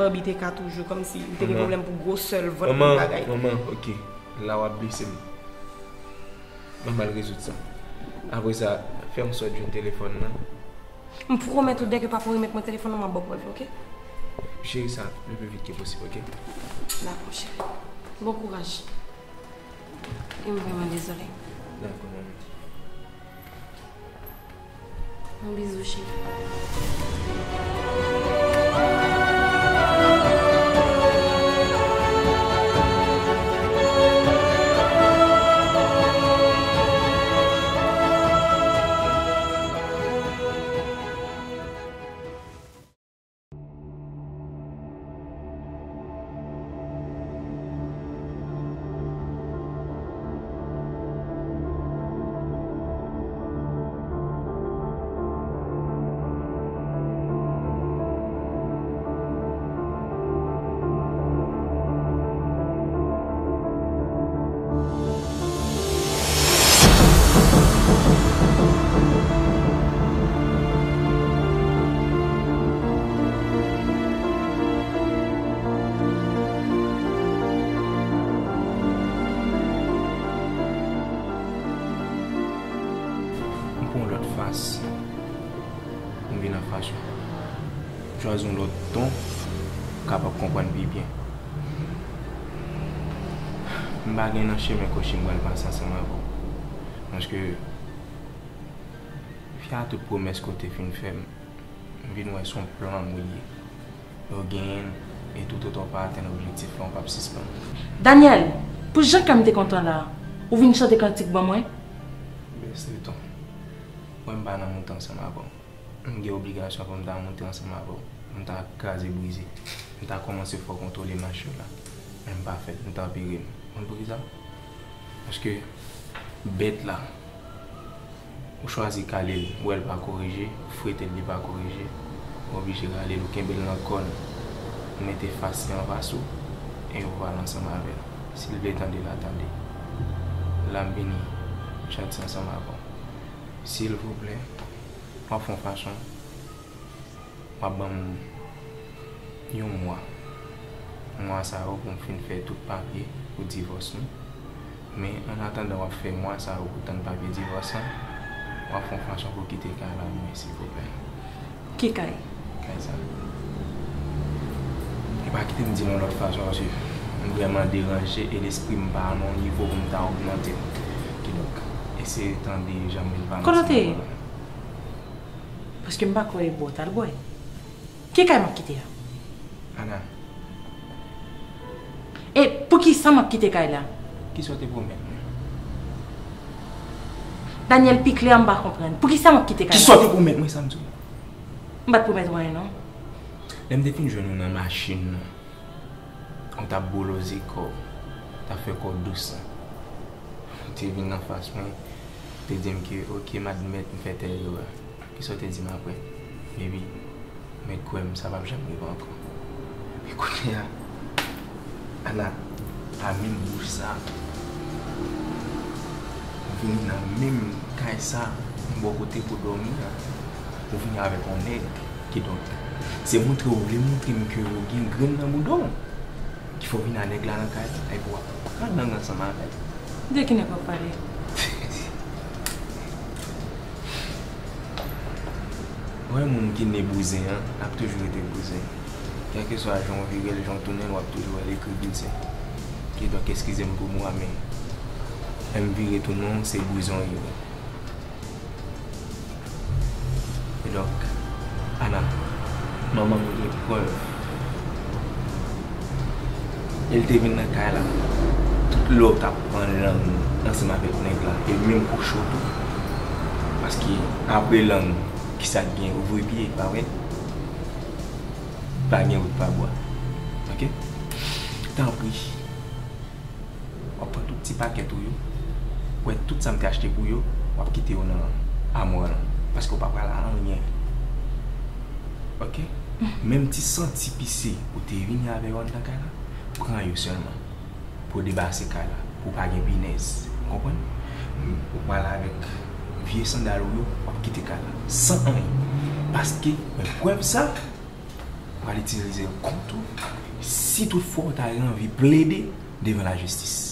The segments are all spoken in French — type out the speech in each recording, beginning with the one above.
Barbie te ka toujou, kom si te gen Maman. problem pou gros seul vot Maman, maman, ok. La wap blese m. Mwen bal rezout sa. Apre sa, ferm so djoun telefon nan. M promet ou dek e pa pou remet telefon nan mwen bok wèv, ok? Chéri sa, le plus vite que possible, ok? D'accord, chérie. Bon courage. Et vraiment désolée. D'accord, maman. Un bisou, chérie. chwazon lot ton kapap kompwen bi bien. Mba gen nan cheme koshi mwen pansan seman vou. Nanske, fya te promes kote fin fem, vi nou e son plan mouye. Yo gen, e tout otan pa aten objektif lan pap sispan. Daniel, pou jen kam te kontan la, ou vin chante kantik ban mwen? Bes de ton, mwen ba nan moutan seman avon. mwen gen obligasyon pou mwen ta monte ansama avon. mwen ta kaze brize mwen ta komanse fò kontrole machou la. Mwen pa fet, mwen ta pire. Mwen briza paske bet la ou chwazi kalil ou el pa korije ou fwetel li pa korije ou oblije kalil ou kembel nan kon mwen te fase an vasou e ou val ansama avèl sil vle tande la tande. La mbini chati ansama avon. sil vouple wap fon fasyon, wap ban yon mwa. Mwa sa ou pou m fin fè tout papye pou divos nou. Men an atan de wap fè mwa sa ou pou tan papye divosan, wap fon fasyon pou kite la mwen, s'il vous plaît. Ki kay? Kay sa. E pa kite m di lot vreman deranje e l'esprit m pa nan nivou m ta augmente. Ki dok, ese tan de van. Kono te? Paske mba koye botal boy. Ki kay map kite ya? Ana, E pou ki sa map kite kay la? ki sote pou men? Daniel pik le an ba kompren. Pou ki sa map kite kay Ki la? sote pou men mwen samdou? Mbat pou met woy non? Lem defin jwen nou nan machin nou. On ta bolozi ko. Ta fe ko dousan. Te vin nan fas mwen. Te dim ki, ok, madmet mwen fete yo. Ki sote di m apre, bebi, mè kouèm sa map jèm mou anko. Mè kounè ya, anan, a mè mbouj sa. Mou vini nan mè mkaj sa, mbou kote pou domi ya. Mou vini avè kon neg, ki don. Se moun tre ou vle moun tre mkè ou gen gren nan mou don. Ki fò vini nan neg la nan kaj, ay pou wap. An nan nan sa man apè. Dè ki ne pa pale? Mwen moun ki ne bouzen, ap toujou ete bouzen. Kèkè so a joun virel, joun tonen, wap toujou ale kri bouzen. Ki do keskize m pou mwa men. M vire tou tonon, se bouzon yo. E dok, ana, maman moun de preuve. El te vin nan kaya la. Tout lop tap pran lang, anseman vek neg la. El men kou tou. Paski apre lang, ki sa gen ou vwe piye, pa wè? Pa gen ou pa wè. Ok? Tan pri, wap pran tout ti paket ou yo, wè tout sa mte achete pou yo, wap kite yo nan amwa nan, paske wap pran la an yon. Ok? Mm-hmm. Mem ti santi pise ou te vini ave yon nan kala, pran yo selman. Pou debase kala, pou pa gen binez. Kompon? Wala vek. piye sandal ou yo wap kite kala. San an. Paske, mwen pwèm sa, wale itilize yon kontou. Si tout fwa wot a yon vi ple de, devan la justis.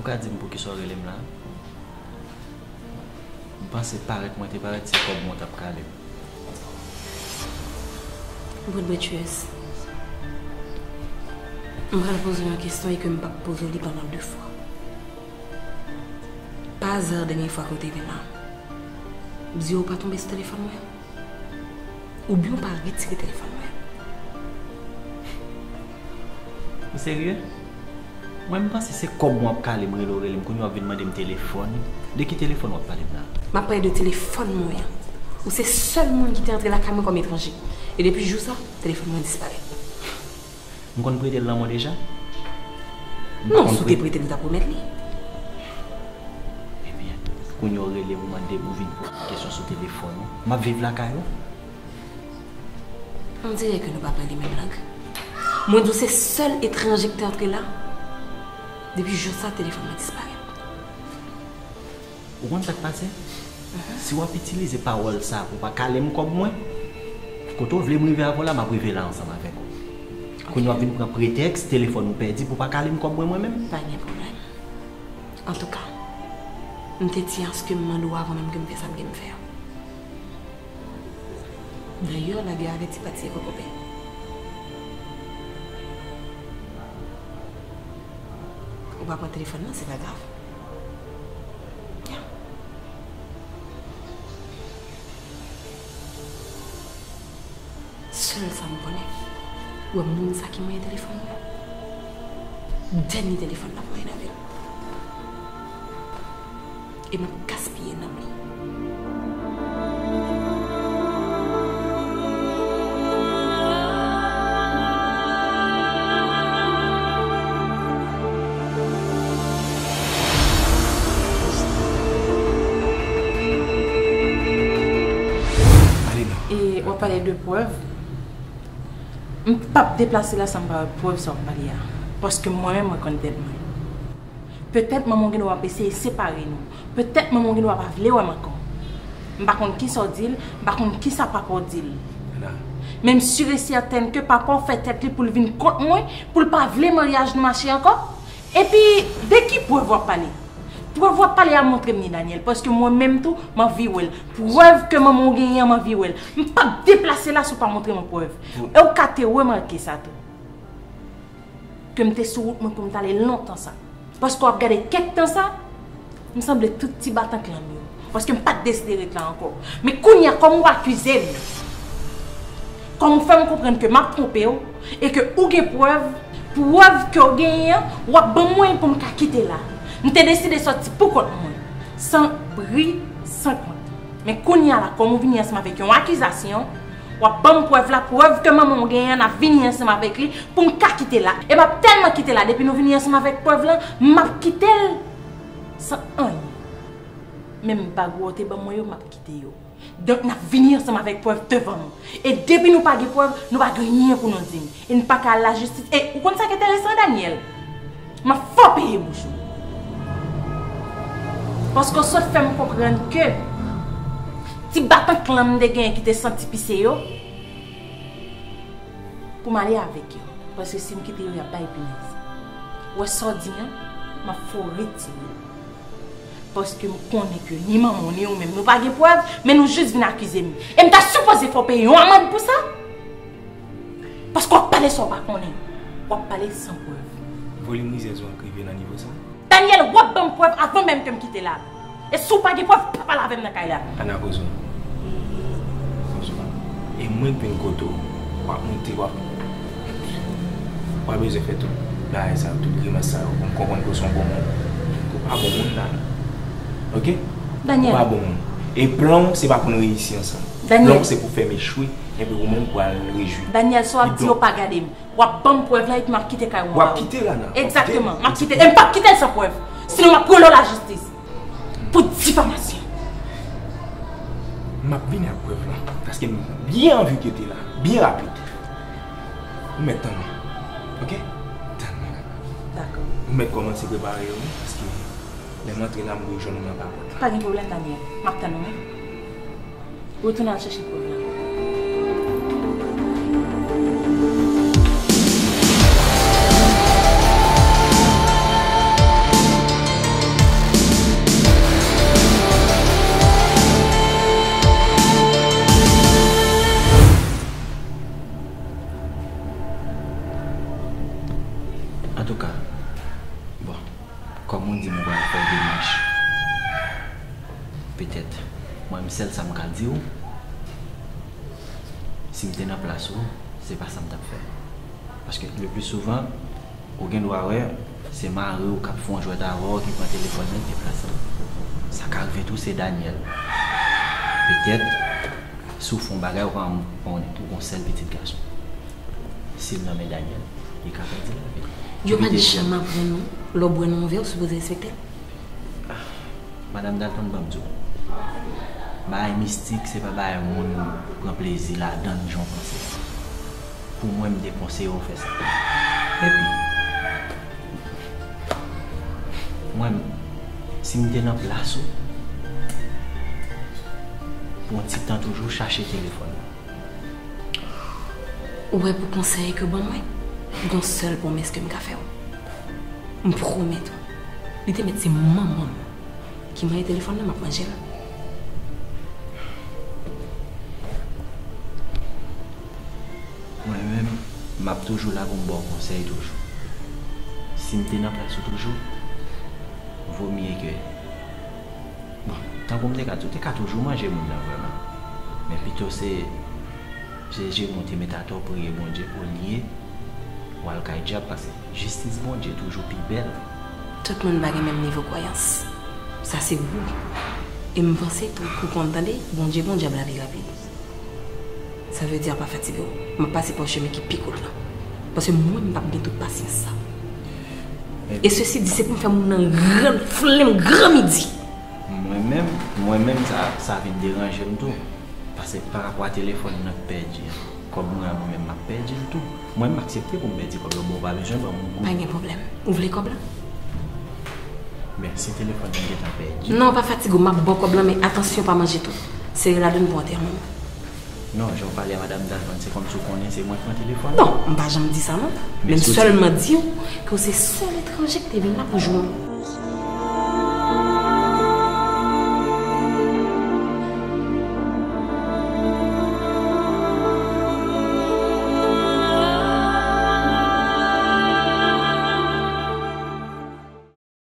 Ou ka di m pou ki so relem la? M panse paret mwen te paret se kob mwen tap kalem. Bout betueuse. Je vais poser une question et que je ne vais pas poser pendant deux fois. Pas la dernière fois que tu es venu là. Je dis, pas tomber sur le téléphone. Ou bien pas retirer le téléphone. Ou serye? Mwen m panse se kob mwen ap kalem relo relem kon yo ap vin mande m telefon. De ki telefon wap palem la? Ma parle de téléphone moyen. Ou c'est seulement qui t'est entré la caméra comme étranger. Et depuis jour ça, le téléphone m'a disparu. Kon prete lan mwen deja? M Non, prete- tes prêté de ta promettre. li. Eh bien, kon yo relem m mande m vin pou kesyon sou telefon. M ap viv la kayo? On dirait que nous ne parlons pas les mêmes langues. Moi, c'est seul étranger qui t'est entré là? Depuis jour ça, le téléphone m'a disparu. Ou kon sak pase? Si wap itilize parol sa pou pa kalem kob mwen, koto vle m rive avon la, ma prive la ansam avek ou. Kon yo ap vin pran pretext, telefon ou perdi pou pa kalem kob mwen mwen men. Pas de problème. En tout cas, je te tiens à ce que je m'en avant même que je fais ça que je. D'ailleurs, la guerre avec Tipati et Kokopé. pa pran telefon nan, se pa gav. Ya. Sel sa m konen, wè moun sa ki mwenye telefon nan. Deni telefon nan mwenye nan ven. E m gaspye nan mwenye. Pale de preuve, m pap deplase la san pa preuve sa pale ya. Paske mwen mwen kon det mwen. Petet maman gen wap eseye separe nou. Petet maman gen wap avle wè makon. M bakon ki sa dil, m bakon ki sa papa dil. Nan. Men m sure certaine ke papa fè tet li pou l vin kont mwen, pou l pa vle mariage nou mache ankon. E pi, de ki preuve wap pale? Preuve wap pale a montre mni Daniel, paske mwen menm tou, ma vi wèl. Preuve ke maman yon ma vi wèl. M pa deplase la sou pa montre mwen preuve. E ou kate wè marke sa tou. Ke m te sou route mwen pou m tale lontan sa. Paske wap gade kek tan sa, m semble tout ti batan klan yo. Paske m pa deside ret la ankon. Me koun ya kom wak akuse m. Kon m fè m komprende ke m ap trompe yo, e ke ou preuve, preuve ke ou gen yon, wap ban mwen pou m Mwen te deside soti pou kont mwen. San bri, san kont. Men koun ya la kon mwen vini ansama vek yon akizasyon, wap ban mwen pwev la pwev keman mwen genyen na vini ansama vek li pou mwen ka kite la. E map telman kite la depi nou vini ansama vek pwev la, map kite l. San an yon. Men mwen bagwo ban mwen yo map kite yo. Donk na vini ansama vek pwev devan mwen. E depi nou pa page pwev, nou pa genyen pou nou zin. E nou pa ka la justice. E ou kon sa kete lesan Daniel. Ma fwa peye mouchou. Pasko sot fèm kompren ke, ti batan klam de gen ki te santi pise yo, pou m'ale avek yo. Paske si mkite yo ya bay binez. Wè so di nyan, ma fò reti yo. Paske m konen ke ni maman ni yo men, nou bagye pwèv, men nou jist vin akize mi. E m ta suppose fò pe yon amad pou sa? Paske wap pale so bak konen, wap pale san pwèv. Voli mwize zwa krive nan nivou sa? Daniel wap ban preuve avan menm ke m kite la. E sou pa ge preuve, pa pala avem nan kay la. Ana bozo. Bozo. E mwen pen koto, wap wap. Beze fè tout. E sa, tout grimas sa, ou m konpon ko son bon moun. Ko pa bon moun nan. Ok? Ko Daniel. pa bon moun. E plan, se pa pou nou reyisi ansan. Daniel. Plan, se pou fè me choui, pou ou men pou al rejui. Daniel, so ap Di yo pa gade m. Wap ban preuve la, et map kite kay Ou kite la nan. Exactement. Map kite. E kite sa preuve. Sinon map prolo la justice. Pour diffamation. Map vini ap preuve la. Paske m bien vu ki te la. Bien rapide. Ou met tan nan. Ok? Tan nan. Ou met prepare yo. Paske le montre la m go joun nan pa pot. Pas de problème, Daniel. Map tan. tout cas, bon, comme on dit, on va faire des matchs. Peut-être, moi-même, celle ça me dit où oh. Si je suis dans la place où, c'est pas ça que je faire. Parce que le plus souvent, au gain de c'est Mario qui fait un joueur d'avant, qui prend le téléphone et déplace. Ça qui arrive tout, c'est Daniel. Peut-être, sous fond bagarre, on est tout, on sait le petit garçon. S'il nomme Daniel, il est capable de la vie. Yo pa di Vérité, chanman pou nou, lo bwen nou ver, soupoze respekte. Madame Dalton Bamdou. Bail mystique, c'est pas bail moun prend plaisir là dans les gens français. Pour moi, me dépenser on fait ça. Et puis, moi, si je suis dans place, pour un petit temps toujours chercher téléphone. Ouè pou konsey ke bon Mwen sel pou bon mè skè m ka fè ou. M promet ou. Li te met se maman ki mwen yon telefon nan m ap manje la. Mwen mèm, m ap toujou la goun bon konsey toujou. Si m te nan plasou toujou, vò miye ke. Bon, tan pou m te ka toujou, te ka toujou manje moun nan vèman. Men pito se, se jè monte metato pou ye bonje pou liye. Al diable parce que justice bon Dieu toujours plus belle. Tout moun bagè mèm nivou kwayans. Sa se wou. E m panse tou kou kontande, bon Dje bon diable la vi rapide. Sa ve dire pa fatige ou. M pase pou cheme ki pikout la. Pase mwen m pap gen tout pasyens sa. E se si di se pou m fè moun nan gran flem gran midi. Moi-même, moi-même ça, ça vient me déranger le tout. Parce que par rapport au téléphone, on a perdu. Comme moi, moi-même, je perdu le tout. Moi, je accepté pour me dire que bon, pas besoin de mon Pa goût. gen problem. Ou vle kob la? Mais si le téléphone est perdu, Non, pa fatige ou, map bo kob la, men atensyon pa manje tou. Se la don pou anterman. non, je vais parler à Madame Dalton, c'est comme tu connais, c'est moi qui le téléphone. Non, m pa jam di sa non? Mais Men sou- solman di ou, ke ou se sol etranje ke te vin la pou jou.